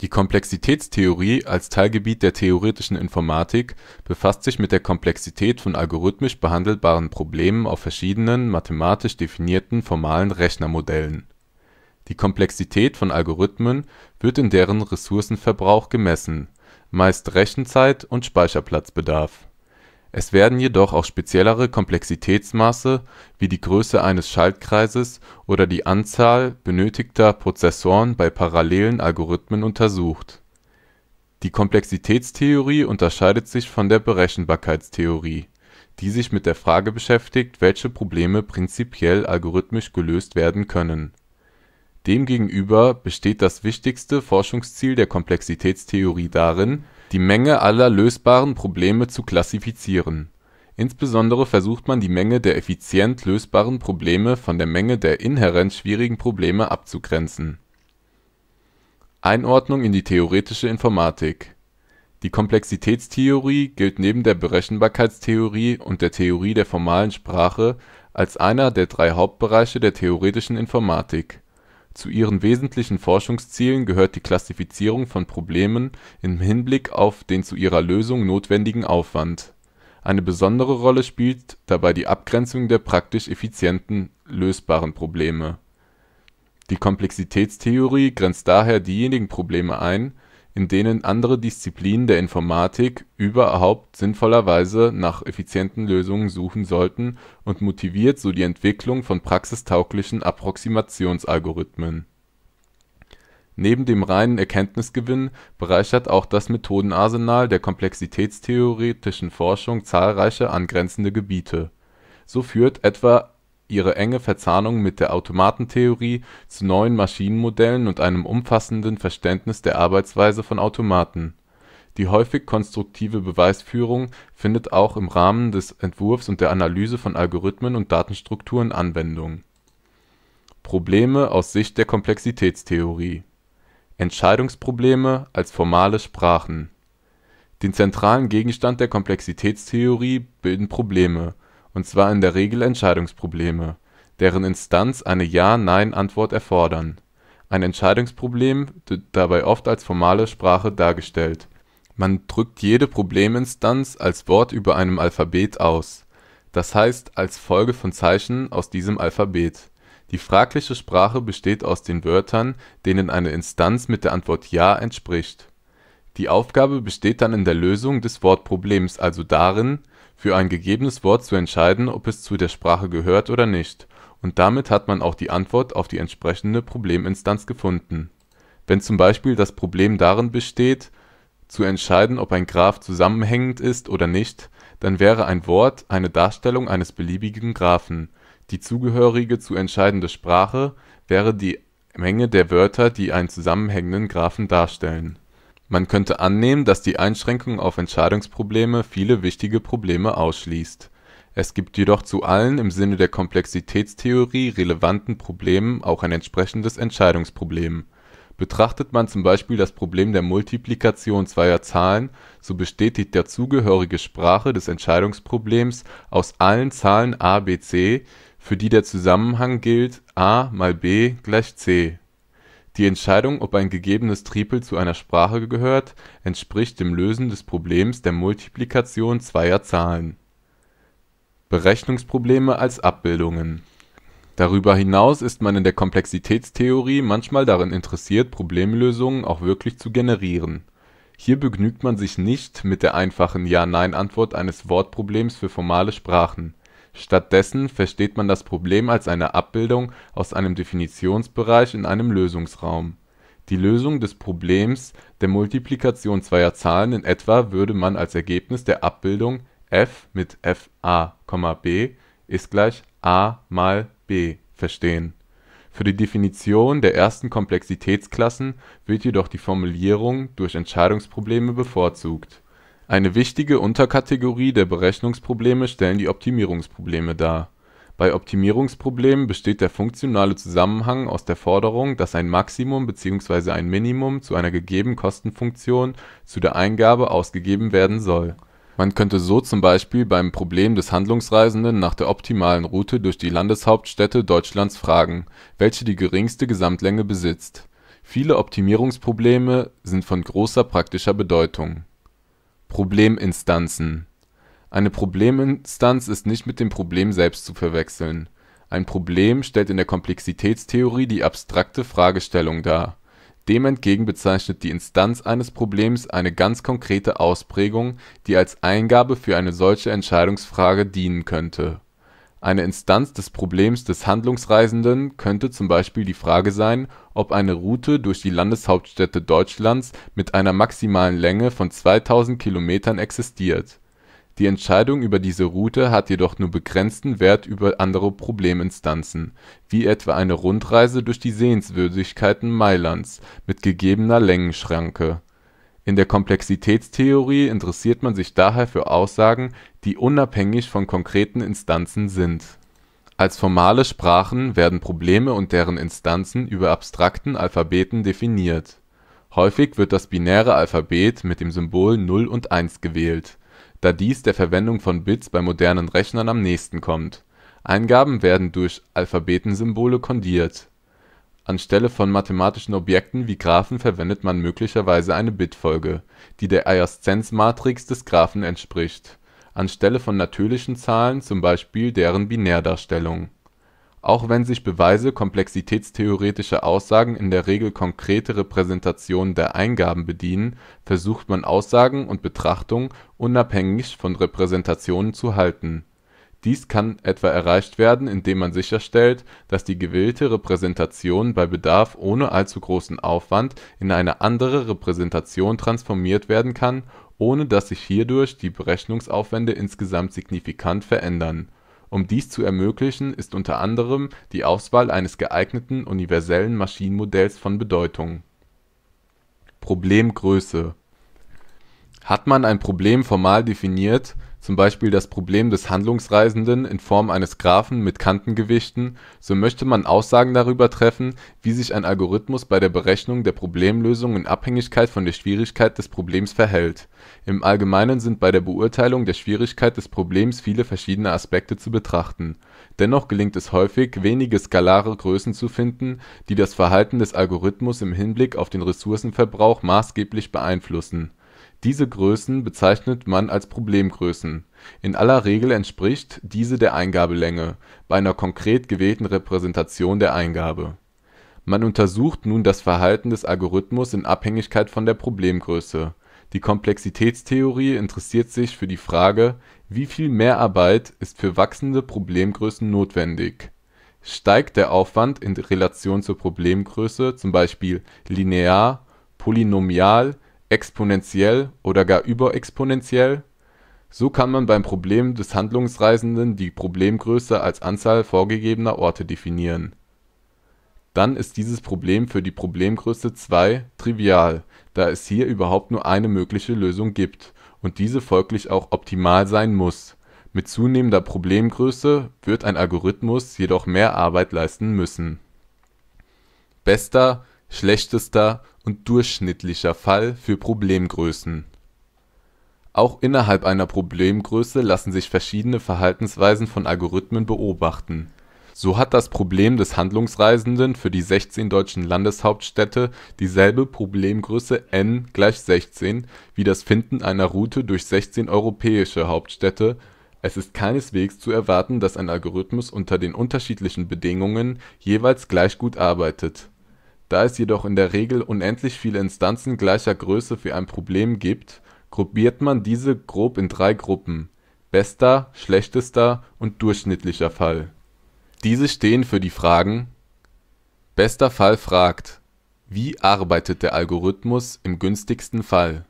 Die Komplexitätstheorie als Teilgebiet der theoretischen Informatik befasst sich mit der Komplexität von algorithmisch behandelbaren Problemen auf verschiedenen, mathematisch definierten formalen Rechnermodellen. Die Komplexität von Algorithmen wird in deren Ressourcenverbrauch gemessen, meist Rechenzeit und Speicherplatzbedarf. Es werden jedoch auch speziellere Komplexitätsmaße wie die Größe eines Schaltkreises oder die Anzahl benötigter Prozessoren bei parallelen Algorithmen untersucht. Die Komplexitätstheorie unterscheidet sich von der Berechenbarkeitstheorie, die sich mit der Frage beschäftigt, welche Probleme prinzipiell algorithmisch gelöst werden können. Demgegenüber besteht das wichtigste Forschungsziel der Komplexitätstheorie darin die Menge aller lösbaren Probleme zu klassifizieren. Insbesondere versucht man die Menge der effizient lösbaren Probleme von der Menge der inhärent schwierigen Probleme abzugrenzen. Einordnung in die theoretische Informatik Die Komplexitätstheorie gilt neben der Berechenbarkeitstheorie und der Theorie der formalen Sprache als einer der drei Hauptbereiche der theoretischen Informatik zu ihren wesentlichen Forschungszielen gehört die Klassifizierung von Problemen im Hinblick auf den zu ihrer Lösung notwendigen Aufwand. Eine besondere Rolle spielt dabei die Abgrenzung der praktisch effizient lösbaren Probleme. Die Komplexitätstheorie grenzt daher diejenigen Probleme ein, in denen andere Disziplinen der Informatik überhaupt sinnvollerweise nach effizienten Lösungen suchen sollten und motiviert so die Entwicklung von praxistauglichen Approximationsalgorithmen. Neben dem reinen Erkenntnisgewinn bereichert auch das Methodenarsenal der komplexitätstheoretischen Forschung zahlreiche angrenzende Gebiete. So führt etwa ihre enge Verzahnung mit der Automatentheorie zu neuen Maschinenmodellen und einem umfassenden Verständnis der Arbeitsweise von Automaten. Die häufig konstruktive Beweisführung findet auch im Rahmen des Entwurfs und der Analyse von Algorithmen und Datenstrukturen Anwendung. Probleme aus Sicht der Komplexitätstheorie Entscheidungsprobleme als formale Sprachen Den zentralen Gegenstand der Komplexitätstheorie bilden Probleme und zwar in der Regel Entscheidungsprobleme, deren Instanz eine Ja/Nein-Antwort erfordern. Ein Entscheidungsproblem wird dabei oft als formale Sprache dargestellt. Man drückt jede Probleminstanz als Wort über einem Alphabet aus, das heißt als Folge von Zeichen aus diesem Alphabet. Die fragliche Sprache besteht aus den Wörtern, denen eine Instanz mit der Antwort Ja entspricht. Die Aufgabe besteht dann in der Lösung des Wortproblems, also darin für ein gegebenes Wort zu entscheiden, ob es zu der Sprache gehört oder nicht, und damit hat man auch die Antwort auf die entsprechende Probleminstanz gefunden. Wenn zum Beispiel das Problem darin besteht, zu entscheiden, ob ein Graph zusammenhängend ist oder nicht, dann wäre ein Wort eine Darstellung eines beliebigen Graphen. Die zugehörige zu entscheidende Sprache wäre die Menge der Wörter, die einen zusammenhängenden Graphen darstellen man könnte annehmen, dass die Einschränkung auf Entscheidungsprobleme viele wichtige Probleme ausschließt. Es gibt jedoch zu allen im Sinne der Komplexitätstheorie relevanten Problemen auch ein entsprechendes Entscheidungsproblem. Betrachtet man zum Beispiel das Problem der Multiplikation zweier Zahlen, so besteht die dazugehörige Sprache des Entscheidungsproblems aus allen Zahlen a, b, c, für die der Zusammenhang gilt a mal b gleich c die Entscheidung, ob ein gegebenes Tripel zu einer Sprache gehört, entspricht dem Lösen des Problems der Multiplikation zweier Zahlen. Berechnungsprobleme als Abbildungen Darüber hinaus ist man in der Komplexitätstheorie manchmal daran interessiert, Problemlösungen auch wirklich zu generieren. Hier begnügt man sich nicht mit der einfachen Ja/Nein-Antwort eines Wortproblems für formale Sprachen Stattdessen versteht man das Problem als eine Abbildung aus einem Definitionsbereich in einem Lösungsraum. Die Lösung des Problems der Multiplikation zweier Zahlen in etwa würde man als Ergebnis der Abbildung f mit f a, b = a mal b verstehen. Für die Definition der ersten Komplexitätsklassen wird jedoch die Formulierung durch Entscheidungsprobleme bevorzugt eine wichtige Unterkategorie der Berechnungsprobleme stellen die Optimierungsprobleme dar. Bei Optimierungsproblemen besteht der funktionale Zusammenhang aus der Forderung, dass ein Maximum bzw. ein Minimum zu einer gegebenen Kostenfunktion zu der Eingabe ausgegeben werden soll. Man könnte so zum Beispiel beim Problem des Handlungsreisenden nach der optimalen Route durch die Landeshauptstädte Deutschlands fragen, welche die geringste Gesamtlänge besitzt Viele Optimierungsprobleme sind von großer praktischer Bedeutung. Probleminstanzen Eine Probleminstanz ist nicht mit dem Problem selbst zu verwechseln. Ein Problem stellt in der Komplexitätstheorie die abstrakte Fragestellung dar. Dem bezeichnet die Instanz eines Problems eine ganz konkrete Ausprägung, die als Eingabe für eine solche Entscheidungsfrage dienen könnte. Eine Instanz des Problems des Handlungsreisenden könnte zum Beispiel die Frage sein, ob eine Route durch die Landeshauptstädte Deutschlands mit einer maximalen Länge von 2000 km existiert die Entscheidung über diese Route hat jedoch nur begrenzten Wert über andere Probleminstanzen, wie etwa eine Rundreise durch die Sehenswürdigkeiten Mailands mit gegebener Längenschranke. In der Komplexitätstheorie interessiert man sich daher für Aussagen, die unabhängig von konkreten Instanzen sind. Als formale Sprachen werden Probleme und deren Instanzen über abstrakten Alphabeten definiert. Häufig wird das binäre Alphabet mit den Symbolen 0 und 1 gewählt da dies der Verwendung von Bits bei modernen Rechnern am nächsten kommt. Eingaben werden durch Alphabetsymbole kodiert. Anstelle von mathematischen Objekten wie Graphen verwendet man möglicherweise eine Bitfolge, die der Ayescence-Matrix des Graphen entspricht, anstelle von natürlichen Zahlen zum Beispiel deren Binärdarstellung auch wenn sich Beweise komplexitätstheoretischer Aussagen in der Regel konkreter Repräsentationen der Eingaben bedienen, versucht man Aussagen und Betrachtungen unabhängig von Repräsentationen zu halten. Dies kann etwa erreicht werden, indem man sicherstellt, dass die gewählte Repräsentation bei Bedarf ohne allzu großen Aufwand in eine andere Repräsentation transformiert werden kann, ohne dass sich hierdurch die Berechnungsaufwände insgesamt signifikant verändern um dies zu ermöglichen, ist unter anderem die Auswahl eines geeigneten universellen Maschinenmodells von Bedeutung. Problemgröße Hat man ein Problem formal definiert zum Beispiel das Problem des Handlungsreisenden in Form eines Graphen mit Kantengewichten, so möchte man Aussagen darüber treffen, wie sich ein Algorithmus bei der Berechnung der Problemlösung in Abhängigkeit von der Schwierigkeit des Problems verhält. Im Allgemeinen sind bei der Beurteilung der Schwierigkeit des Problems viele verschiedene Aspekte zu betrachten. Dennoch gelingt es häufig, wenige skalare Größen zu finden, die das Verhalten des Algorithmus im Hinblick auf den Ressourcenverbrauch maßgeblich beeinflussen diese Größen bezeichnet man als Problemgrößen. In aller Regel entspricht diese der Eingabelänge bei einer konkret gewählten Repräsentation der Eingabe. Man untersucht nun das Verhalten des Algorithmus in Abhängigkeit von der Problemgröße. Die Komplexitätstheorie interessiert sich für die Frage, wie viel Mehrarbeit ist für wachsende Problemgrößen notwendig. Steigt der Aufwand in Relation zur Problemgröße, zum Beispiel linear, polynomial exponentiell oder gar überexponentiell. So kann man beim Problem des Handlungsreisenden die Problemgröße als Anzahl vorgegebener Orte definieren. Dann ist dieses Problem für die Problemgröße 2 trivial, da es hier überhaupt nur eine mögliche Lösung gibt und diese folglich auch optimal sein muss. Mit zunehmender Problemgröße wird ein Algorithmus jedoch mehr Arbeit leisten müssen. Bester, schlechtester und durchschnittlicher Fall für Problemgrößen. Auch innerhalb einer Problemgröße lassen sich verschiedene Verhaltensweisen von Algorithmen beobachten. So hat das Problem des Handlungsreisenden für die 16 deutschen Landeshauptstädte dieselbe Problemgröße n = 16 wie das Finden einer Route durch 16 europäische Hauptstädte. Es ist keineswegs zu erwarten, dass ein Algorithmus unter den unterschiedlichen Bedingungen jeweils gleich gut arbeitet da es jedoch in der Regel unendlich viele Instanzen gleicher Größe für ein Problem gibt, gruppiert man diese grob in drei Gruppen: bester, schlechtester und durchschnittlicher Fall. Diese stehen für die Fragen: Bester Fall fragt: Wie arbeitet der Algorithmus im günstigsten Fall?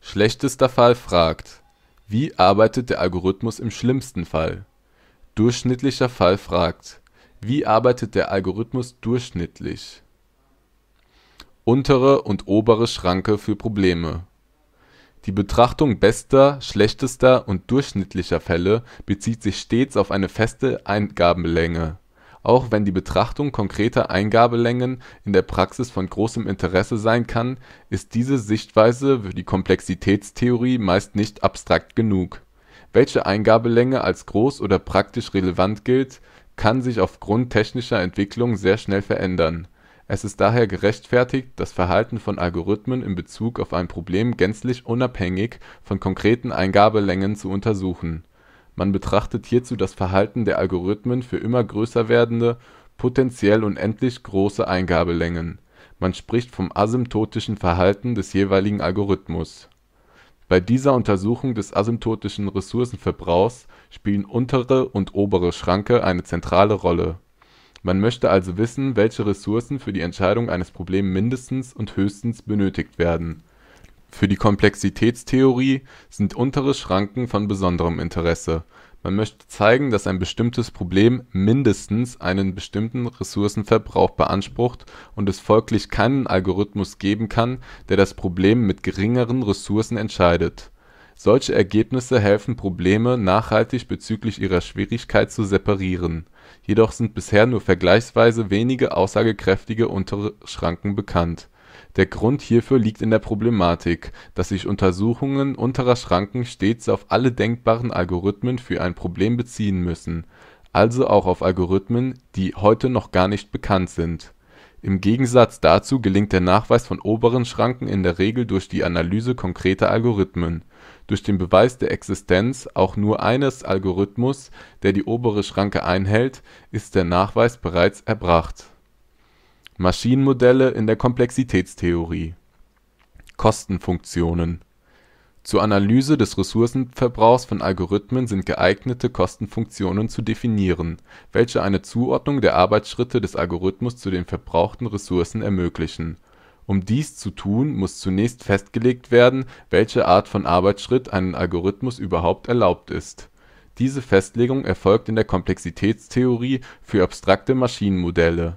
Schlechtester Fall fragt: Wie arbeitet der Algorithmus im schlimmsten Fall? Durchschnittlicher Fall fragt: Wie arbeitet der Algorithmus durchschnittlich untere und obere Schranke für Probleme. Die Betrachtung bester, schlechtester und durchschnittlicher Fälle bezieht sich stets auf eine feste Eingabelänge. Auch wenn die Betrachtung konkreter Eingabelängen in der Praxis von großem Interesse sein kann, ist diese Sichtweise für die Komplexitätstheorie meist nicht abstrakt genug. Welche Eingabelänge als groß oder praktisch relevant gilt, kann sich aufgrund technischer Entwicklungen sehr schnell verändern Es ist daher gerechtfertigt, das Verhalten von Algorithmen in Bezug auf ein Problem gänzlich unabhängig von konkreten Eingabelängen zu untersuchen. Man betrachtet hierzu das Verhalten der Algorithmen für immer größer werdende, potentiell unendlich große Eingabelängen. Man spricht vom asymptotischen Verhalten des jeweiligen Algorithmus. Bei dieser Untersuchung des asymptotischen Ressourcenverbrauchs spielen untere und obere Schranken eine zentrale Rolle. Man möchte also wissen, welche Ressourcen für die Entscheidung eines Problems mindestens und höchstens benötigt werden. Für die Komplexitätstheorie sind untere Schranken von besonderem Interesse man möchte zeigen, dass ein bestimmtes Problem mindestens einen bestimmten Ressourcenverbrauch beansprucht und es folglich keinen Algorithmus geben kann, der das Problem mit geringeren Ressourcen entscheidet. Solche Ergebnisse helfen Probleme nachhaltig bezüglich ihrer Schwierigkeit zu separieren. Jedoch sind bisher nur vergleichsweise wenige aussagekräftige untere Schranken bekannt der Grund hierfür liegt in der Problematik, dass sich Untersuchungen unterer Schranken stets auf alle denkbaren Algorithmen für ein Problem beziehen müssen, also auch auf Algorithmen, die heute noch gar nicht bekannt sind. Im Gegensatz dazu gelingt der Nachweis von oberen Schranken in der Regel durch die Analyse konkreter Algorithmen. Durch den Beweis der Existenz auch nur eines Algorithmus, der die obere Schranke einhält, ist der Nachweis bereits erbracht. Maschinenmodelle in der Komplexitätstheorie. Kostenfunktionen. Zur Analyse des Ressourcenverbrauchs von Algorithmen sind geeignete Kostenfunktionen zu definieren, welche eine Zuordnung der Arbeitsschritte des Algorithmus zu den verbrauchten Ressourcen ermöglichen. Um dies zu tun, muss zunächst festgelegt werden, welche Art von Arbeitsschritt einem Algorithmus überhaupt erlaubt ist. Diese Festlegung erfolgt in der Komplexitätstheorie für abstrakte Maschinenmodelle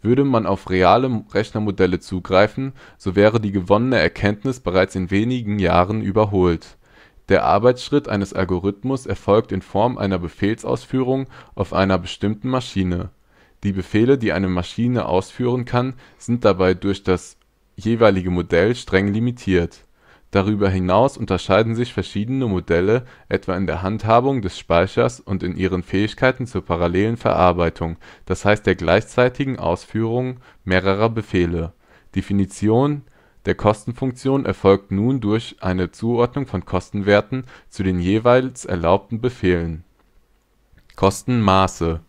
würde man auf reale Rechnermodelle zugreifen, so wäre die gewonnene Erkenntnis bereits in wenigen Jahren überholt. Der Arbeitsschritt eines Algorithmus erfolgt in Form einer Befehlsausführung auf einer bestimmten Maschine. Die Befehle, die eine Maschine ausführen kann, sind dabei durch das jeweilige Modell streng limitiert Darüber hinaus unterscheiden sich verschiedene Modelle etwa in der Handhabung des Speichers und in ihren Fähigkeiten zur parallelen Verarbeitung, das heißt der gleichzeitigen Ausführung mehrerer Befehle. Definition der Kostenfunktion erfolgt nun durch eine Zuordnung von Kostenwerten zu den jeweils erlaubten Befehlen. Kostenmaße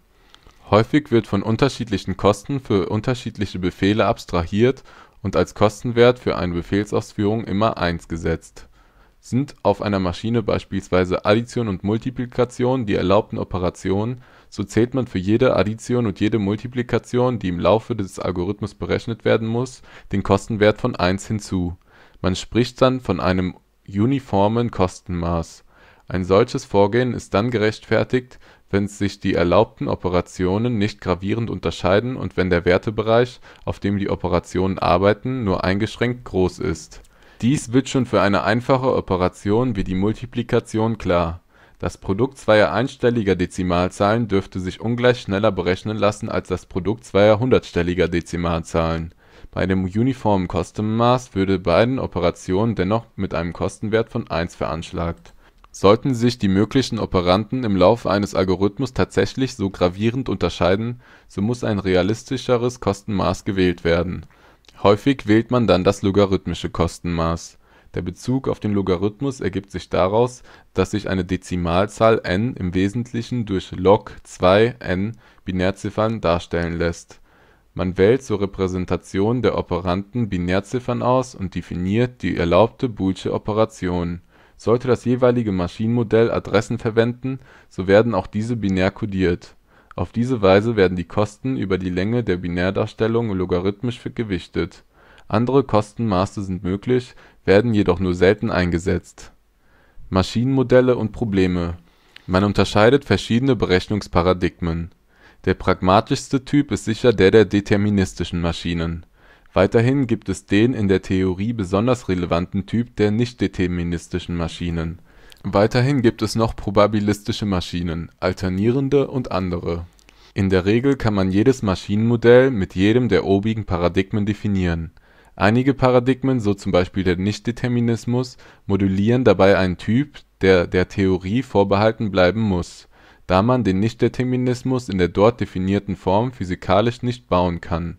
Häufig wird von unterschiedlichen Kosten für unterschiedliche Befehle abstrahiert und als Kostenwert für eine Befehlsausführung immer 1 gesetzt. Sind auf einer Maschine beispielsweise Addition und Multiplikation die erlaubten Operationen, so zählt man für jede Addition und jede Multiplikation, die im Laufe des Algorithmus berechnet werden muss, den Kostenwert von 1 hinzu. Man spricht dann von einem uniformen Kostenmaß. Ein solches Vorgehen ist dann gerechtfertigt, wenn sich die erlaubten Operationen nicht gravierend unterscheiden und wenn der Wertebereich, auf dem die Operationen arbeiten, nur eingeschränkt groß ist. Dies wird schon für eine einfache Operation wie die Multiplikation klar. Das Produkt zweier einstelliger Dezimalzahlen dürfte sich ungleich schneller berechnen lassen als das Produkt zweier hundertstelliger Dezimalzahlen. Bei einem uniformen Kostenmaß würden beide Operationen dennoch mit einem Kostenwert von 1 veranschlagt Sollten sich die möglichen Operanden im Laufe eines Algorithmus tatsächlich so gravierend unterscheiden, so muss ein realistischeres Kostenmaß gewählt werden. Häufig wählt man dann das logarithmische Kostenmaß. Der Bezug auf den Logarithmus ergibt sich daraus, dass sich eine Dezimalzahl n im Wesentlichen durch log2 (n) darstellen lässt. Man wählt zur Repräsentation der Operanden Binärziffern aus und definiert die erlaubte boolsche Operation sollte das jeweilige Maschinenmodell Adressen verwenden, so werden auch diese binär codiert. Auf diese Weise werden die Kosten über die Länge der Binärdarstellung logarithmisch gewichtet. Andere Kostenmaße sind möglich, werden jedoch nur selten eingesetzt. Maschinenmodelle und Probleme Man unterscheidet verschiedene Berechnungsparadigmen. Der pragmatischste Typ ist sicher der der deterministischen Maschinen Weiterhin gibt es den in der Theorie besonders relevanten Typ der nichtdeterministischen Maschinen. Weiterhin gibt es noch probabilistische Maschinen, alternierende und andere. In der Regel kann man jedes Maschinenmodell mit jedem der obigen Paradigmen definieren. Einige Paradigmen, so zum Beispiel der Nichtdeterminismus, modellieren dabei einen Typ, der der Theorie vorbehalten bleiben muss, da man den Nichtdeterminismus in der dort definierten Form physikalisch nicht bauen kann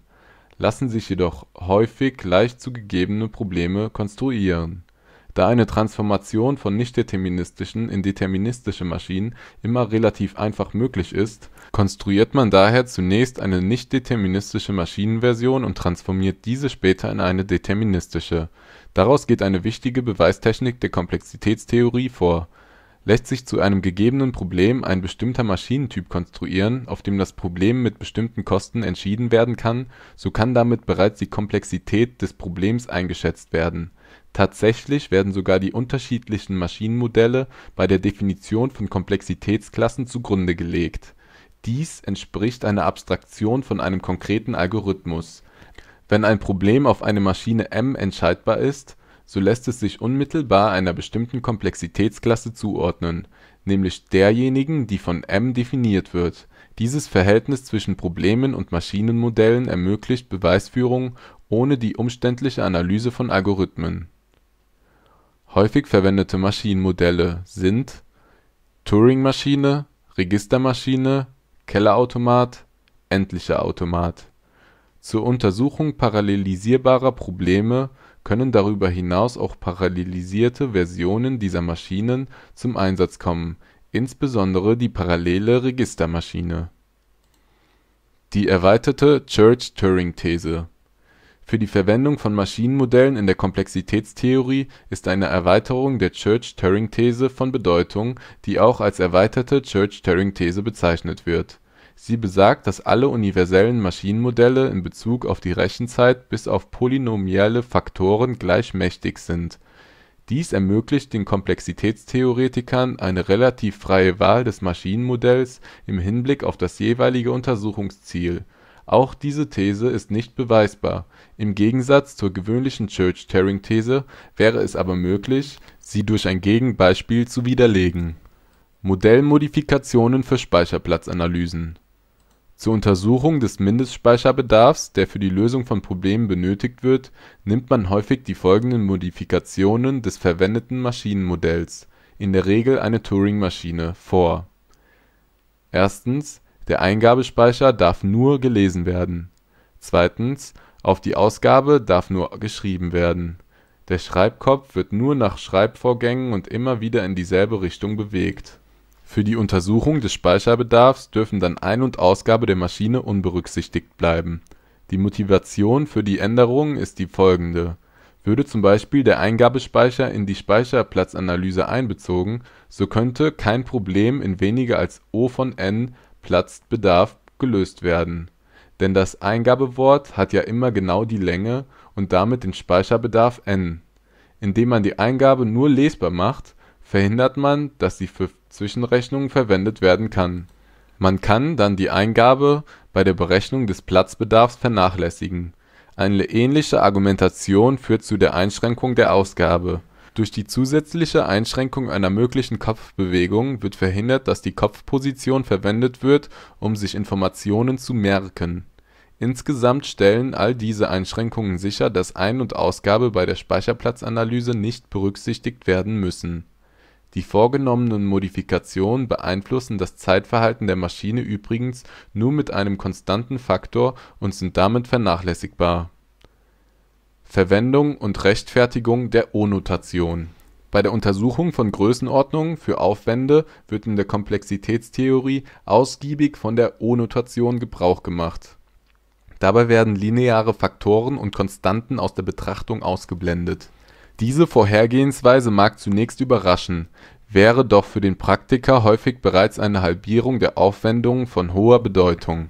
lassen sich jedoch häufig leicht zu gegebene Probleme konstruieren. Da eine Transformation von nichtdeterministischen in deterministische Maschinen immer relativ einfach möglich ist, konstruiert man daher zunächst eine nichtdeterministische Maschinenversion und transformiert diese später in eine deterministische. Daraus geht eine wichtige Beweistechnik der Komplexitätstheorie vor. Lässt sich zu einem gegebenen Problem ein bestimmter Maschinentyp konstruieren, auf dem das Problem mit bestimmten Kosten entschieden werden kann, so kann damit bereits die Komplexität des Problems eingeschätzt werden. Tatsächlich werden sogar die unterschiedlichen Maschinenmodelle bei der Definition von Komplexitätsklassen zugrunde gelegt. Dies entspricht einer Abstraktion von einem konkreten Algorithmus. Wenn ein Problem auf eine Maschine M entscheidbar ist, so lässt es sich unmittelbar einer bestimmten Komplexitätsklasse zuordnen, nämlich derjenigen, die von M definiert wird. Dieses Verhältnis zwischen Problemen und Maschinenmodellen ermöglicht Beweisführungen ohne die umständliche Analyse von Algorithmen Häufig verwendete Maschinenmodelle sind Turingmaschine Registermaschine Kellerautomat Endlicher Automat Zur Untersuchung parallelisierbarer Probleme können darüber hinaus auch parallelisierte Versionen dieser Maschinen zum Einsatz kommen, insbesondere die parallele Registermaschine. Die erweiterte Church-Turing-These für die Verwendung von Maschinenmodellen in der Komplexitätstheorie ist eine Erweiterung der Church-Turing-These von Bedeutung, die auch als erweiterte Church-Turing-These bezeichnet wird. Sie besagt, dass alle universellen Maschinenmodelle in Bezug auf die Rechenzeit bis auf polynomielle Faktoren gleich mächtig sind. Dies ermöglicht den Komplexitätstheoretikern eine relativ freie Wahl des Maschinenmodells im Hinblick auf das jeweilige Untersuchungsziel auch diese These ist nicht beweisbar. Im Gegensatz zur gewöhnlichen Church-Turing-These wäre es aber möglich, sie durch ein Gegenbeispiel zu widerlegen. Modellmodifikationen für Speicherplatzanalysen Zur Untersuchung des Mindestspeicherbedarfs, der für die Lösung von Problemen benötigt wird, nimmt man häufig die folgenden Modifikationen des verwendeten Maschinenmodells (in der Regel eine Turingmaschine) vor: Erstens der Eingabespeicher darf nur gelesen werden. Auf die Ausgabe darf nur geschrieben werden. Der Schreibkopf wird nur nach Schreibvorgängen und immer wieder in dieselbe Richtung bewegt. Für die Untersuchung des Speicherbedarfs dürfen dann Ein - und Ausgabe der Maschine unberücksichtigt bleiben. Die Motivation für die Änderung ist die folgende: Würde zum Beispiel der Eingabespeicher in die Speicherplatzanalyse einbezogen, so könnte kein Problem in weniger als O von n Platzbedarf gelöst werden, denn das Eingabewort hat ja immer genau die Länge und damit den Speicherbedarf n. Indem man die Eingabe nur lesbar macht, verhindert man, dass sie für Zwischenrechnungen verwendet werden kann. Man kann dann die Eingabe bei der Berechnung des Platzbedarfs vernachlässigen. Eine ähnliche Argumentation führt zu der Einschränkung der Ausgabe durch die zusätzliche Einschränkung einer möglichen Kopfbewegung wird verhindert, dass die Kopfposition verwendet wird, um sich Informationen zu „ merken “. Insgesamt stellen all diese Einschränkungen sicher, dass Ein - und Ausgabe bei der Speicherplatzanalyse nicht berücksichtigt werden müssen. Die vorgenommenen Modifikationen beeinflussen das Zeitverhalten der Maschine übrigens nur mit einem konstanten Faktor und sind damit vernachlässigbar Verwendung und Rechtfertigung der O-Notation Bei der Untersuchung von Größenordnungen für Aufwände wird in der Komplexitätstheorie ausgiebig von der O-Notation Gebrauch gemacht. Dabei werden lineare Faktoren und Konstanten aus der Betrachtung ausgeblendet. Diese Vorgehensweise mag zunächst überraschen, wäre doch für den Praktiker häufig bereits eine Halbierung der Aufwendungen von hoher Bedeutung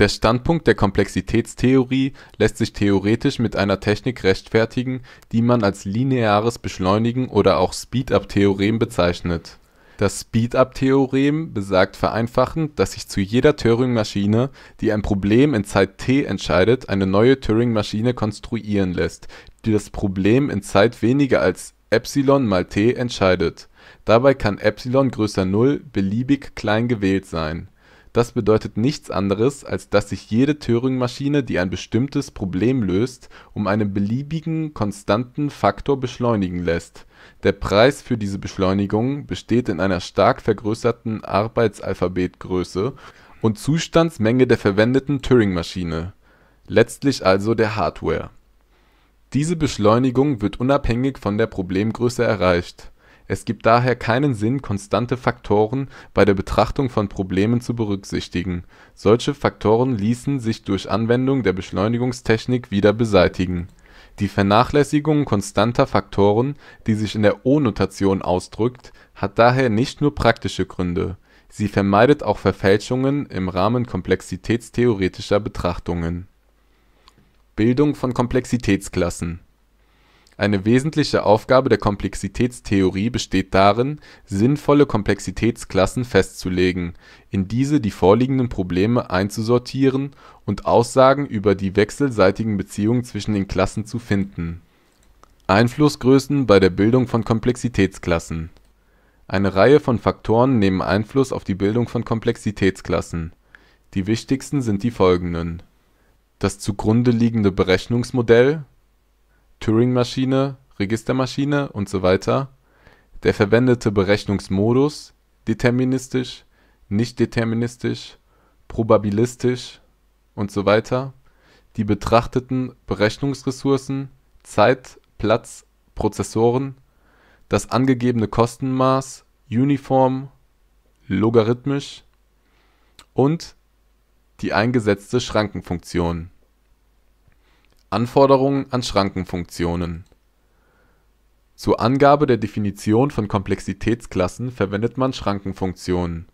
der Standpunkt der Komplexitätstheorie lässt sich theoretisch mit einer Technik rechtfertigen, die man als lineares Beschleunigen oder auch Speedup-Theorem bezeichnet. Das Speedup-Theorem besagt vereinfachend, dass sich zu jeder Turingmaschine, die ein Problem in Zeit t entscheidet, eine neue Turingmaschine konstruieren lässt, die das Problem in Zeit weniger als ε mal t entscheidet. Dabei kann ε größer 0 beliebig klein gewählt sein das bedeutet nichts anderes, als dass sich jede Turingmaschine, die ein bestimmtes Problem löst, um einen beliebigen konstanten Faktor beschleunigen lässt. Der Preis für diese Beschleunigung besteht in einer stark vergrößerten Arbeitsalphabetgröße und Zustandsmenge der verwendeten Turingmaschine letztlich also der Hardware. Diese Beschleunigung wird unabhängig von der Problemgröße erreicht. Es gibt daher keinen Sinn, konstante Faktoren bei der Betrachtung von Problemen zu berücksichtigen. Solche Faktoren ließen sich durch Anwendung der Beschleunigungstechnik wieder beseitigen. Die Vernachlässigung konstanter Faktoren, die sich in der O-Notation ausdrückt, hat daher nicht nur praktische Gründe. Sie vermeidet auch Verfälschungen im Rahmen komplexitätstheoretischer Betrachtungen. Bildung von Komplexitätsklassen Eine wesentliche Aufgabe der Komplexitätstheorie besteht darin, sinnvolle Komplexitätsklassen festzulegen, in diese die vorliegenden Probleme einzusortieren und Aussagen über die wechselseitigen Beziehungen zwischen den Klassen zu finden. Einflussgrößen bei der Bildung von Komplexitätsklassen Eine Reihe von Faktoren nehmen Einfluss auf die Bildung von Komplexitätsklassen. Die wichtigsten sind die folgenden das zugrundeliegende Berechnungsmodell (Turingmaschine, Registermaschine usw.), der verwendete Berechnungsmodus (deterministisch, nichtdeterministisch, probabilistisch usw.), die betrachteten Berechnungsressourcen (Zeit, Platz, Prozessoren), das angegebene Kostenmaß (uniform, logarithmisch) und die eingesetzte Schrankenfunktion. Anforderungen an Schrankenfunktionen Zur Angabe der Definition von Komplexitätsklassen verwendet man Schrankenfunktionen.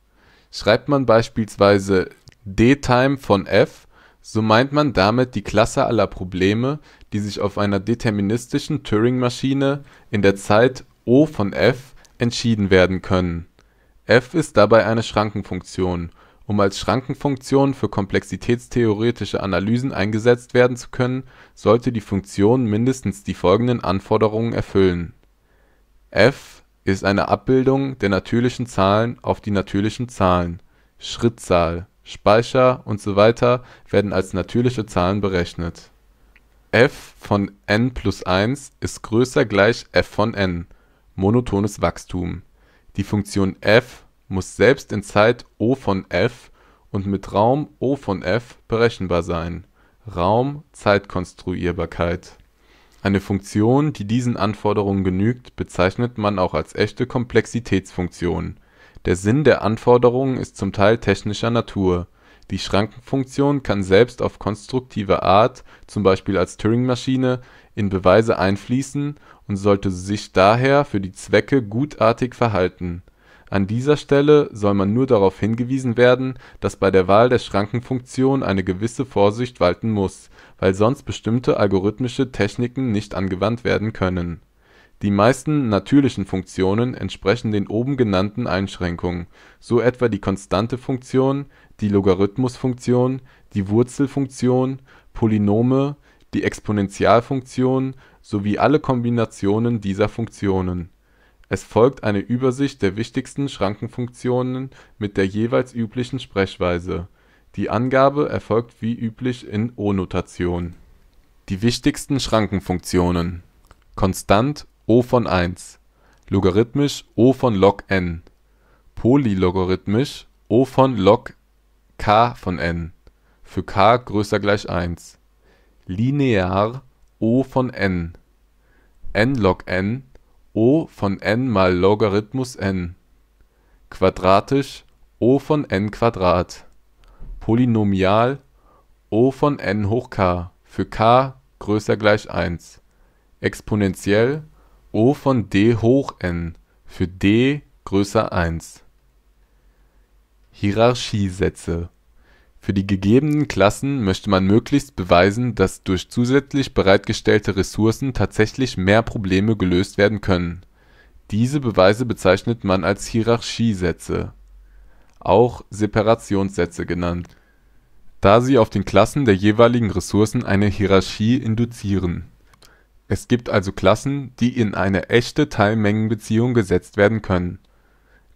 Schreibt man beispielsweise DTIME von f, so meint man damit die Klasse aller Probleme, die sich auf einer deterministischen Turingmaschine in der Zeit O von f entschieden werden können. f ist dabei eine Schrankenfunktion um als Schrankenfunktion für komplexitätstheoretische Analysen eingesetzt werden zu können, sollte die Funktion mindestens die folgenden Anforderungen erfüllen: f ist eine Abbildung der natürlichen Zahlen auf die natürlichen Zahlen (Schrittzahl, Speicher usw. werden als natürliche Zahlen berechnet) f von n + 1 ist größer gleich f von n (monotones Wachstum). Die Funktion f muss selbst in Zeit O von f und mit Raum O von f berechenbar sein (Raum-Zeit-Konstruierbarkeit). Eine Funktion, die diesen Anforderungen genügt, bezeichnet man auch als echte Komplexitätsfunktion. Der Sinn der Anforderungen ist zum Teil technischer Natur. Die Schrankenfunktion kann selbst auf konstruktive Art (z. B. als Turingmaschine) in Beweise einfließen und sollte sich daher für die Zwecke gutartig verhalten an dieser Stelle soll nur darauf hingewiesen werden, dass bei der Wahl der Schrankenfunktion eine gewisse Vorsicht walten muss, weil sonst bestimmte algorithmische Techniken nicht angewandt werden können. Die meisten natürlichen Funktionen entsprechen den oben genannten Einschränkungen, so etwa die Konstantefunktion, die Logarithmusfunktion, die Wurzelfunktion, Polynome, die Exponentialfunktion sowie alle Kombinationen dieser Funktionen es folgt eine Übersicht der wichtigsten Schrankenfunktionen mit der jeweils üblichen Sprechweise. Die Angabe erfolgt wie üblich in O-Notation. Die wichtigsten Schrankenfunktionen: Konstant O von 1 Logarithmisch O von log n. Polylogarithmisch O von log k von n. (für k > 1) Linear O von n. n-Log n O von n mal Logarithmus n. Quadratisch O von n2 Polynomial O von n hoch k (für k > 1) Exponentiell O von d hoch n (für d > 1) Hierarchiesätze für die gegebenen Klassen möchte man möglichst beweisen, dass durch zusätzlich bereitgestellte Ressourcen tatsächlich mehr Probleme gelöst werden können. Diese Beweise bezeichnet man als Hierarchiesätze (auch Separationssätze genannt), da sie auf den Klassen der jeweiligen Ressourcen eine Hierarchie induzieren. Es gibt also Klassen, die in eine echte Teilmengenbeziehung gesetzt werden können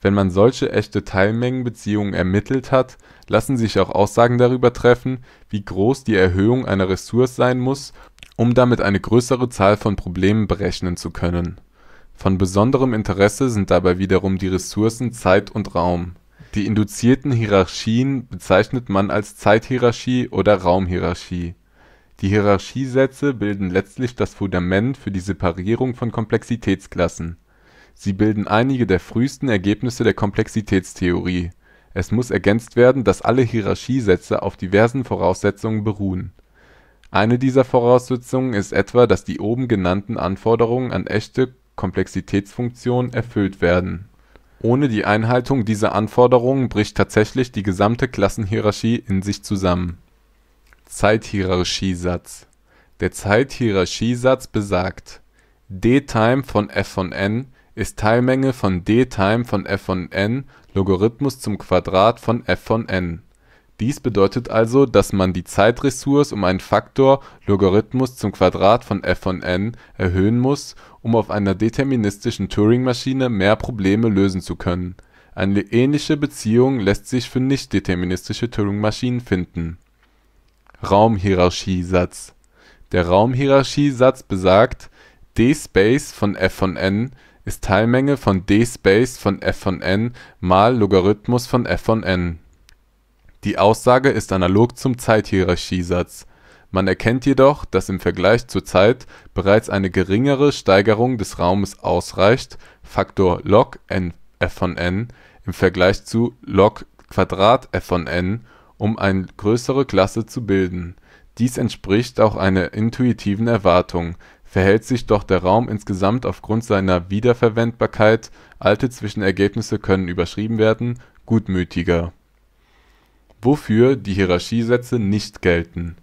wenn man solche echte Teilmengenbeziehungen ermittelt hat, lassen sich auch Aussagen darüber treffen, wie groß die Erhöhung einer Ressource sein muss, um damit eine größere Zahl von Problemen berechnen zu können. Von besonderem Interesse sind dabei wiederum die Ressourcen Zeit und Raum. Die induzierten Hierarchien bezeichnet man als Zeithierarchie oder Raumhierarchie. Die Hierarchiesätze bilden letztlich das Fundament für die Separierung von Komplexitätsklassen. Sie bilden einige der frühesten Ergebnisse der Komplexitätstheorie. Es muss ergänzt werden, dass alle Hierarchiesätze auf diversen Voraussetzungen beruhen. Eine dieser Voraussetzungen ist etwa, dass die oben genannten Anforderungen an echte Komplexitätsfunktionen erfüllt werden. Ohne die Einhaltung dieser Anforderungen bricht tatsächlich die gesamte Klassenhierarchie in sich zusammen. Zeithierarchiesatz Der Zeithierarchiesatz besagt: D-Time von f {n}} ist Teilmenge von D-Time von f von n Logarithmus zum Quadrat von f von n. Dies bedeutet also, dass man die Zeitressource um einen Faktor Logarithmus zum Quadrat von f von n erhöhen muss, um auf einer deterministischen Turingmaschine mehr Probleme lösen zu können. Eine ähnliche Beziehung lässt sich für nichtdeterministische Turingmaschinen finden. Raumhierarchiesatz Der Raumhierarchiesatz besagt: D-Space von f von n ist Teilmenge von D-Space von f von n mal Logarithmus von f von n. Die Aussage ist analog zum Zeithierarchiesatz. Man erkennt jedoch, dass im Vergleich zur Zeit bereits eine geringere Steigerung des Raumes ausreicht (Faktor log ⁡ f von n im Vergleich zu log² f von n), um eine größere Klasse zu bilden. Dies entspricht auch einer intuitiven Erwartung, verhält sich doch der Raum insgesamt aufgrund seiner Wiederverwendbarkeit (alte Zwischenergebnisse können überschrieben werden) gutmütiger. Wofür die Hierarchiesätze nicht gelten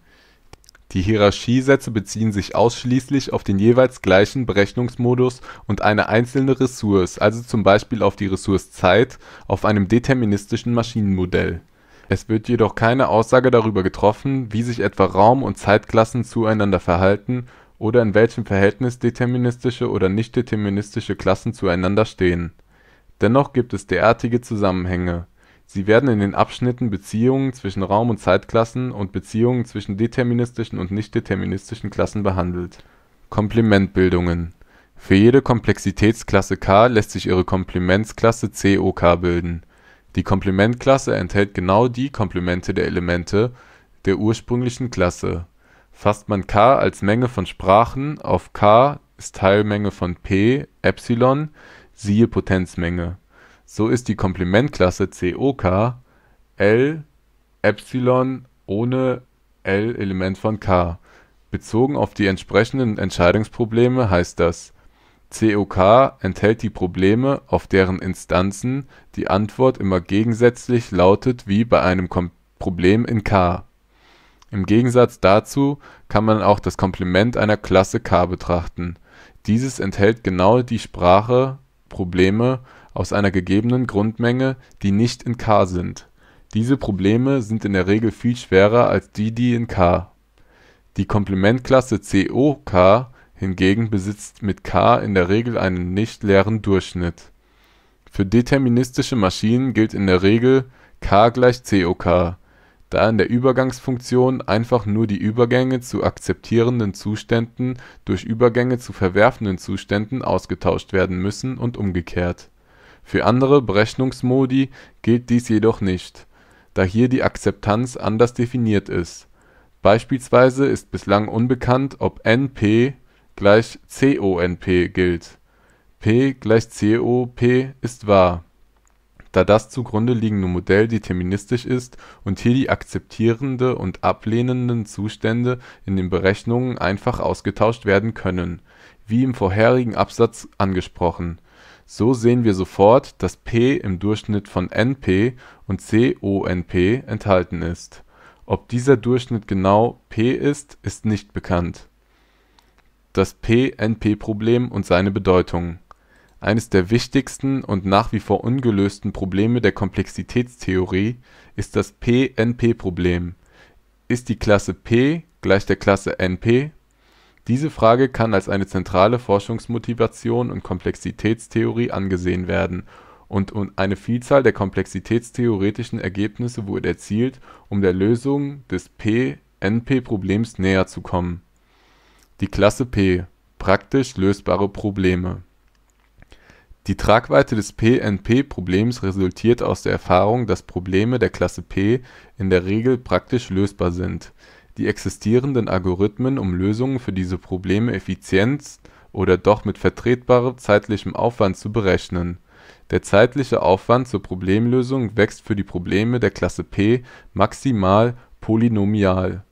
Die Hierarchiesätze beziehen sich ausschließlich auf den jeweils gleichen Berechnungsmodus und eine einzelne Ressource, also zum Beispiel auf die Ressource Zeit auf einem deterministischen Maschinenmodell. Es wird jedoch keine Aussage darüber getroffen, wie sich etwa Raum - und Zeitklassen zueinander verhalten oder in welchem Verhältnis deterministische und nichtdeterministische Klassen zueinander stehen. Dennoch gibt es derartige Zusammenhänge. Sie werden in den Abschnitten Beziehungen zwischen Raum - und Zeitklassen und Beziehungen zwischen deterministischen und nichtdeterministischen Klassen behandelt. Komplementbildungen: Für jede Komplexitätsklasse K lässt sich ihre Komplementklasse CoK bilden. Die Komplementklasse enthält genau die Komplemente der Elemente der ursprünglichen Klasse. Fasst man K als Menge von Sprachen auf K ist Teilmenge von P (ε), siehe Potenzmenge, so ist die Komplementklasse CoK L ε ohne L Element von K. Bezogen auf die entsprechenden Entscheidungsprobleme heißt das: CoK enthält die Probleme, auf deren Instanzen die Antwort immer gegensätzlich lautet wie bei einem Problem in K. Im Gegensatz dazu kann man auch das Komplement einer Klasse K betrachten. Dieses enthält genau die Sprache-Probleme aus einer gegebenen Grundmenge, die nicht in K sind. Diese Probleme sind in der Regel viel schwerer als die in K. Die Komplementklasse CoK hingegen besitzt mit K in der Regel einen nichtleeren Durchschnitt. Für deterministische Maschinen gilt in der Regel K = CoK da in der Übergangsfunktion einfach nur die Übergänge zu akzeptierenden Zuständen durch Übergänge zu verwerfenden Zuständen ausgetauscht werden müssen und umgekehrt. Für andere Berechnungsmodi gilt dies jedoch nicht, da hier die Akzeptanz anders definiert ist. Beispielsweise ist bislang unbekannt, ob NP = CoNP gilt. P = CoP ist wahr da das zugrunde liegende Modell deterministisch ist und hier die akzeptierenden und ablehnenden Zustände in den Berechnungen einfach ausgetauscht werden können, wie im vorherigen Absatz angesprochen. So sehen wir sofort, dass P im Durchschnitt von NP und CoNP enthalten ist. Ob dieser Durchschnitt genau P ist, ist nicht bekannt. Das P-NP-Problem und seine Bedeutung eines der wichtigsten und nach wie vor ungelösten Probleme der Komplexitätstheorie ist das P-NP-Problem. Ist die Klasse P gleich der Klasse NP? Diese Frage kann als eine zentrale Forschungsmotivation in Komplexitätstheorie angesehen werden, und eine Vielzahl der komplexitätstheoretischen Ergebnisse wurde erzielt, um der Lösung des P-NP-Problems näher zu kommen. Die Klasse P: Praktisch lösbare Probleme die Tragweite des P-NP-Problems resultiert aus der Erfahrung, dass Probleme der Klasse P in der Regel praktisch lösbar sind. die existierenden Algorithmen, um Lösungen für diese Probleme effizient oder doch mit vertretbarem zeitlichen Aufwand zu berechnen. Der zeitliche Aufwand zur Problemlösung wächst für die Probleme der Klasse P maximal polynomial.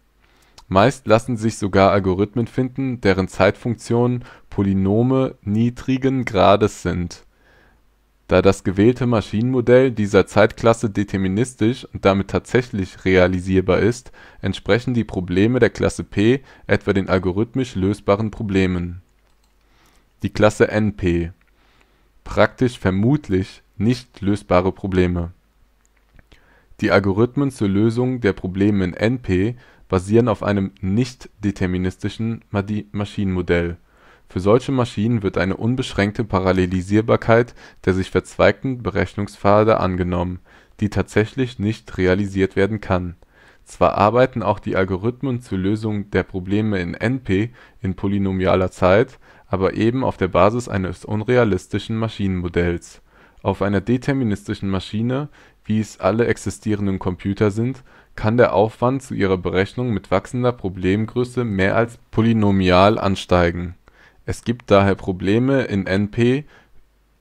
Meist lassen sich sogar Algorithmen finden, deren Zeitfunktionen Polynome niedrigen Grades sind. Da das gewählte Maschinenmodell dieser Zeitklasse deterministisch und damit tatsächlich realisierbar ist, entsprechen die Probleme der Klasse P etwa den algorithmisch lösbaren Problemen. Die Klasse NP: Praktisch vermutlich nicht lösbare Probleme Die Algorithmen zur Lösung der Probleme in NP basieren auf einem nichtdeterministischen Maschinenmodell. Für solche Maschinen wird eine unbeschränkte Parallelisierbarkeit der sich verzweigenden Berechnungspfade angenommen, die tatsächlich nicht realisiert werden kann. Zwar arbeiten auch die Algorithmen zur Lösung der Probleme in NP in polynomialer Zeit, aber eben auf der Basis eines unrealistischen Maschinenmodells. Auf einer deterministischen Maschine, wie es alle existierenden Computer sind, kann der Aufwand zu ihrer Berechnung mit wachsender Problemgröße mehr als polynomial ansteigen. Es gibt daher Probleme in NP,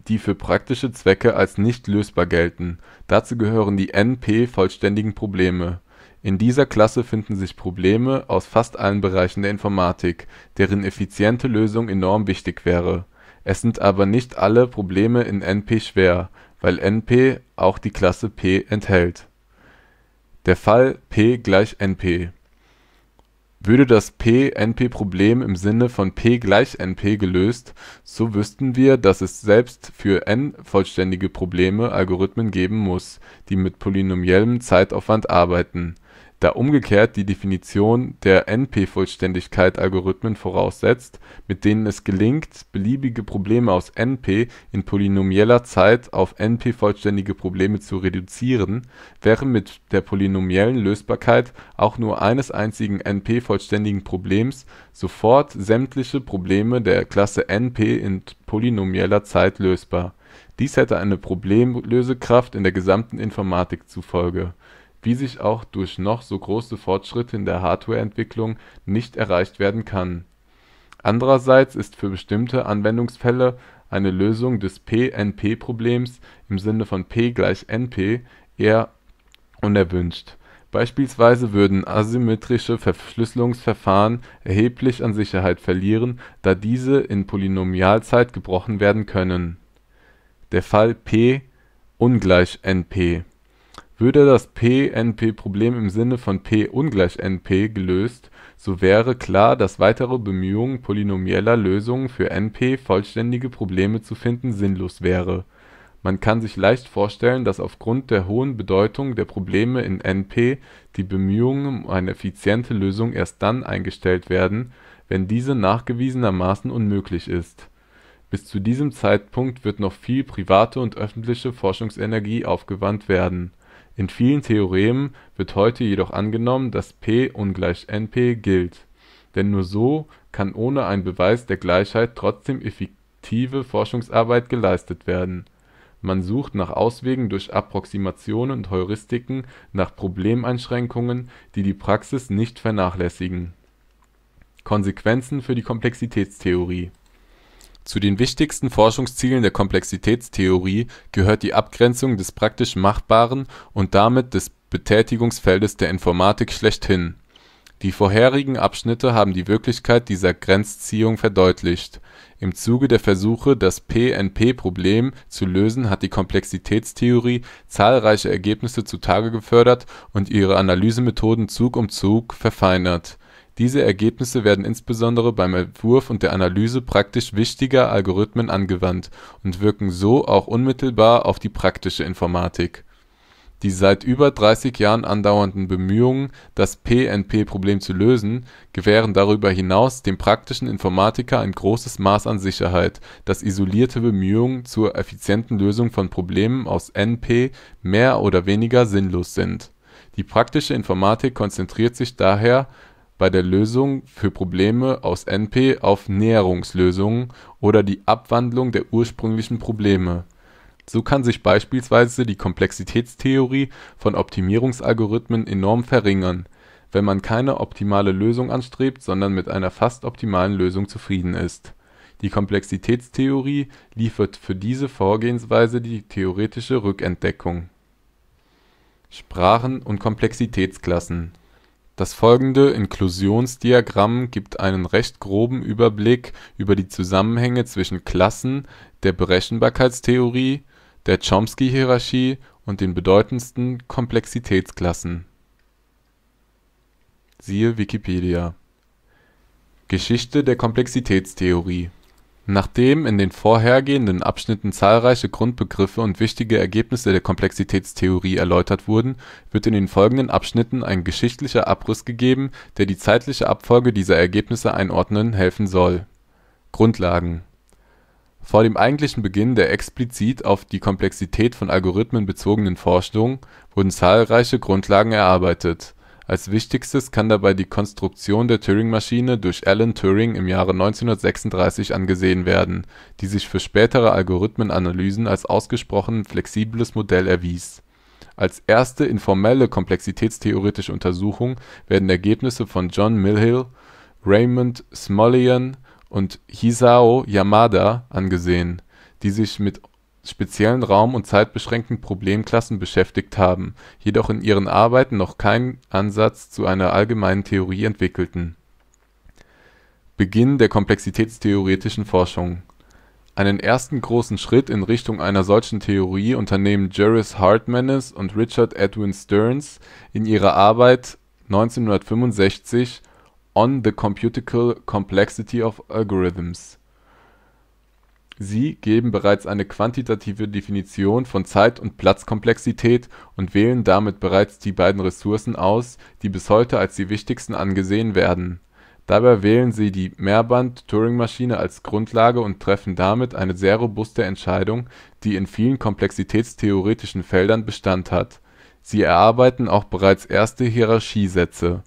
die für praktische Zwecke als nicht lösbar gelten. Dazu gehören die NP-vollständigen Probleme. In dieser Klasse finden sich Probleme aus fast allen Bereichen der Informatik, deren effiziente Lösung enorm wichtig wäre. Es sind aber nicht alle Probleme in NP schwer, weil NP auch die Klasse P enthält. Der Fall P = NP: Würde das P-NP-Problem im Sinne von P = NP gelöst, so wüssten wir, dass es selbst für n-vollständige Probleme Algorithmen geben muss, die mit polynomiellem Zeitaufwand arbeiten da umgekehrt die Definition der NP-Vollständigkeit Algorithmen voraussetzt, mit denen es gelingt, beliebige Probleme aus NP in polynomieller Zeit auf NP-vollständige Probleme zu reduzieren, wären mit der polynomiellen Lösbarkeit auch nur eines einzigen NP-vollständigen Problems sofort sämtliche Probleme der Klasse NP in polynomieller Zeit lösbar. Dies hätte eine Problemlösekraft in der gesamten Informatik zur Folge wie sie auch durch noch so große Fortschritte in der Hardware-Entwicklung nicht erreicht werden kann. Andererseits ist für bestimmte Anwendungsfälle eine Lösung des P-NP-Problems im Sinne von P = NP eher unerwünscht. Beispielsweise würden asymmetrische Verschlüsselungsverfahren erheblich an Sicherheit verlieren, da diese in Polynomialzeit gebrochen werden können. Der Fall P ungleich NP würde das P-NP-Problem im Sinne von P ungleich NP gelöst, so wäre klar, dass weitere Bemühungen polynomieller Lösungen für NP-vollständige Probleme zu finden sinnlos wären. Man kann sich leicht vorstellen, dass aufgrund der hohen Bedeutung der Probleme in NP die Bemühungen um eine effiziente Lösung erst dann eingestellt werden, wenn diese nachgewiesenermaßen unmöglich ist. Bis zu diesem Zeitpunkt wird noch viel private und öffentliche Forschungsenergie aufgewandt werden in vielen Theoremen wird heute jedoch angenommen, dass P ungleich NP gilt, denn nur so kann ohne einen Beweis der Gleichheit trotzdem effektive Forschungsarbeit geleistet werden. Man sucht nach Auswegen durch Approximationen und Heuristiken nach Problemeinschränkungen, die die Praxis nicht vernachlässigen. Konsequenzen für die Komplexitätstheorie zu den wichtigsten Forschungszielen der Komplexitätstheorie gehört die Abgrenzung des praktisch Machbaren und damit des Betätigungsfeldes der Informatik schlechthin. Die vorherigen Abschnitte haben die Wichtigkeit dieser Grenzziehung verdeutlicht. Im Zuge der Versuche, das P-NP-Problem zu lösen, hat die Komplexitätstheorie zahlreiche Ergebnisse zutage gefördert und ihre Analysemethoden Zug um Zug verfeinert diese Ergebnisse werden insbesondere beim Entwurf und der Analyse praktisch wichtiger Algorithmen angewandt und wirken so auch unmittelbar auf die praktische Informatik. Die seit über 30 Jahren andauernden Bemühungen, das P-NP-Problem zu lösen, gewähren darüber hinaus dem praktischen Informatiker ein großes Maß an Sicherheit, dass isolierte Bemühungen zur effizienten Lösung von Problemen aus NP mehr oder weniger sinnlos sind. Die praktische Informatik konzentriert sich daher bei der Lösung für Probleme aus NP auf Näherungslösungen oder die Abwandlung der ursprünglichen Probleme. So kann sich beispielsweise die Komplexitätstheorie von Optimierungsalgorithmen enorm verringern, wenn man keine optimale Lösung anstrebt, sondern mit einer fast optimalen Lösung zufrieden ist. Die Komplexitätstheorie liefert für diese Vorgehensweise die theoretische Rückendeckung. Sprachen und Komplexitätsklassen Das folgende Inklusionsdiagramm gibt einen recht groben Überblick über die Zusammenhänge zwischen Klassen der Berechenbarkeitstheorie, der Chomsky-Hierarchie und den bedeutendsten Komplexitätsklassen. Siehe Wikipedia Geschichte der Komplexitätstheorie Nachdem in den vorhergehenden Abschnitten zahlreiche Grundbegriffe und wichtige Ergebnisse der Komplexitätstheorie erläutert wurden, wird in den folgenden Abschnitten ein geschichtlicher Abriss gegeben, der die zeitliche Abfolge dieser Ergebnisse einordnen helfen soll. Grundlagen Vor dem eigentlichen Beginn der explizit auf die Komplexität von Algorithmen bezogenen Forschung wurden zahlreiche Grundlagen erarbeitet als wichtigstes kann dabei die Konstruktion der Turingmaschine durch Alan Turing im Jahre 1936 angesehen werden, die sich für spätere Algorithmenanalysen als ausgesprochen flexibles Modell erwies. Als erste informelle komplexitätstheoretische Untersuchung werden Ergebnisse von John Myhill, Raymond Smullyan und Hisao Yamada angesehen, die sich mit speziellen raum - und zeitbeschränkten Problemklassen beschäftigt haben, jedoch in ihren Arbeiten noch keinen Ansatz zu einer allgemeinen Theorie entwickelten. Beginn der komplexitätstheoretischen Forschung Einen ersten großen Schritt in Richtung einer solchen Theorie unternehmen Juris Hartmanis und Richard Edwin Stearns in ihrer Arbeit 1965 On the Computational Complexity of Algorithms Sie geben bereits eine quantitative Definition von Zeit - und Platzkomplexität und wählen damit bereits die beiden Ressourcen aus, die bis heute als die wichtigsten angesehen werden. Dabei wählen sie die Mehrband-Turingmaschine als Grundlage und treffen damit eine sehr robuste Entscheidung, die in vielen komplexitätstheoretischen Feldern Bestand hat. Sie erarbeiten auch bereits erste Hierarchiesätze.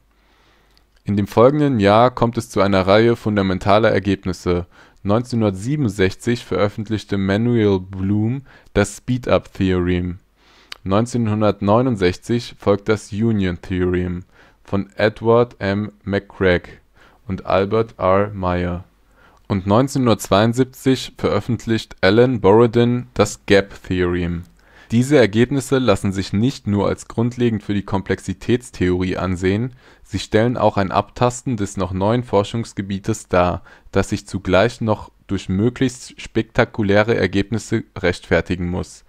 In dem folgenden Jahr kommt es zu einer Reihe fundamentaler Ergebnisse 1967 veröffentlichte Manuel Blum das Speedup-Theorem. 1969 folgt das Union-Theorem von Edward M. McCreight und Albert R. Meyer, und 1972 veröffentlicht Alan Borodin das Gap-Theorem diese Ergebnisse lassen sich nicht nur als grundlegend für die Komplexitätstheorie ansehen, sie stellen auch ein Abtasten des noch neuen Forschungsgebietes dar, das sich zugleich noch durch möglichst spektakuläre Ergebnisse rechtfertigen muss.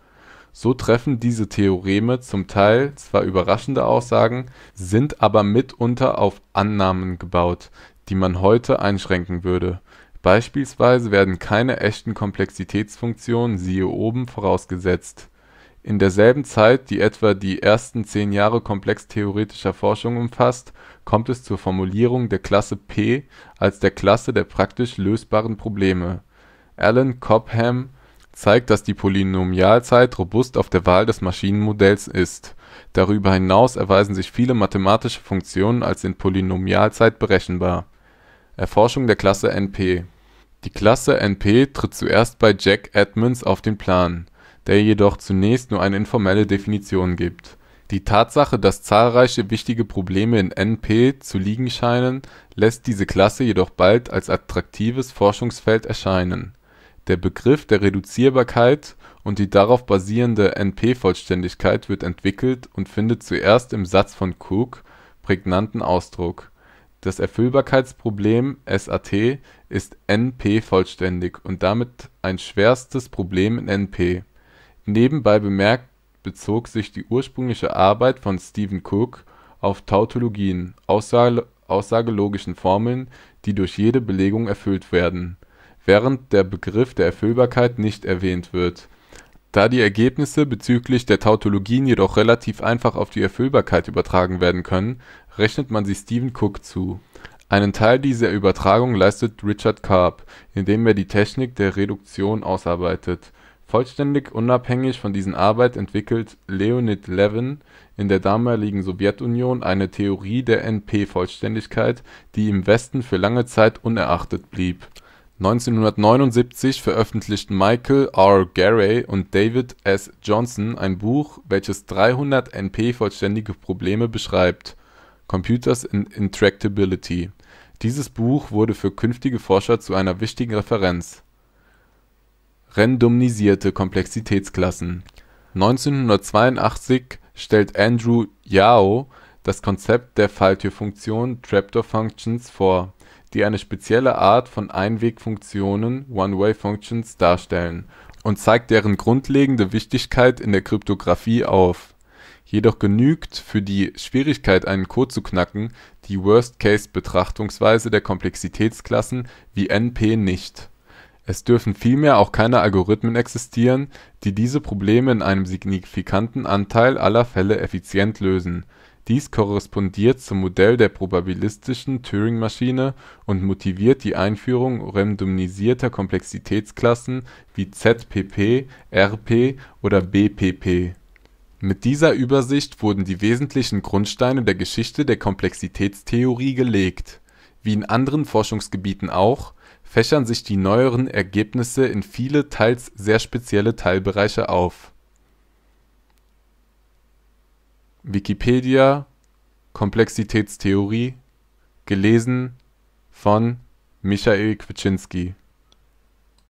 So treffen diese Theoreme zum Teil zwar überraschende Aussagen, sind aber mitunter auf Annahmen gebaut, die man heute einschränken würde. Beispielsweise werden keine echten Komplexitätsfunktionen (siehe oben) vorausgesetzt in derselben Zeit, die etwa die ersten zehn Jahre komplextheoretischer Forschung umfasst, kommt es zur Formulierung der Klasse P als der Klasse der praktisch lösbaren Probleme. Alan Cobham zeigt, dass die Polynomialzeit robust auf der Wahl des Maschinenmodells ist. Darüber hinaus erweisen sich viele mathematische Funktionen als in Polynomialzeit berechenbar. Erforschung der Klasse NP Die Klasse NP tritt zuerst bei Jack Edmonds auf den Plan der jedoch zunächst nur eine informelle Definition gibt. Die Tatsache, dass zahlreiche wichtige Probleme in NP zu liegen scheinen, lässt diese Klasse jedoch bald als attraktives Forschungsfeld erscheinen. Der Begriff der Reduzierbarkeit und die darauf basierende NP-Vollständigkeit wird entwickelt und findet zuerst im Satz von Cook prägnanten Ausdruck. Das Erfüllbarkeitsproblem (SAT) ist NP-vollständig und damit ein schwerstes Problem in NP. Nebenbei bemerkt bezog sich die ursprüngliche Arbeit von Stephen Cook auf Tautologien (aussagenlogischen Formeln, die durch jede Belegung erfüllt werden), während der Begriff der Erfüllbarkeit nicht erwähnt wird. Da die Ergebnisse bezüglich der Tautologien jedoch relativ einfach auf die Erfüllbarkeit übertragen werden können, rechnet man sie Stephen Cook zu. Einen Teil dieser Übertragung leistet Richard Karp, indem er die Technik der Reduktion ausarbeitet Vollständig unabhängig von diesen Arbeiten entwickelte Leonid Levin in der damaligen Sowjetunion eine Theorie der NP-Vollständigkeit, die im Westen für lange Zeit unbeachtet blieb. 1979 veröffentlichten Michael R. Garey und David S. Johnson ein Buch, welches 300 NP-vollständige Probleme beschreibt Computers and Intractability). Dieses Buch wurde für künftige Forscher zu einer wichtigen Referenz. Randomisierte Komplexitätsklassen 1982 stellte Andrew Yao das Konzept der Falltürfunktionen (Trapdoor Functions) vor, die eine spezielle Art von Einwegfunktionen (One-way functions) darstellen, und zeigte deren grundlegende Wichtigkeit in der Kryptographie auf. Jedoch genügt für die Schwierigkeit, einen Code zu knacken, die Worst-Case-Betrachtungsweise der Komplexitätsklassen wie NP nicht. Es dürfen vielmehr auch keine Algorithmen existieren, die diese Probleme in einem signifikanten Anteil aller Fälle effizient lösen. Dies korrespondiert zum Modell der probabilistischen Turingmaschine und motiviert die Einführung randomisierter Komplexitätsklassen wie ZPP, RP oder BPP. Mit dieser Übersicht wurden die wesentlichen Grundsteine der Geschichte der Komplexitätstheorie gelegt. Wie in anderen Forschungsgebieten auch, fächern sich die neueren Ergebnisse in viele teils sehr spezielle Teilbereiche auf. Wikipedia Komplexitätstheorie, gelesen von Michael Kwitschinski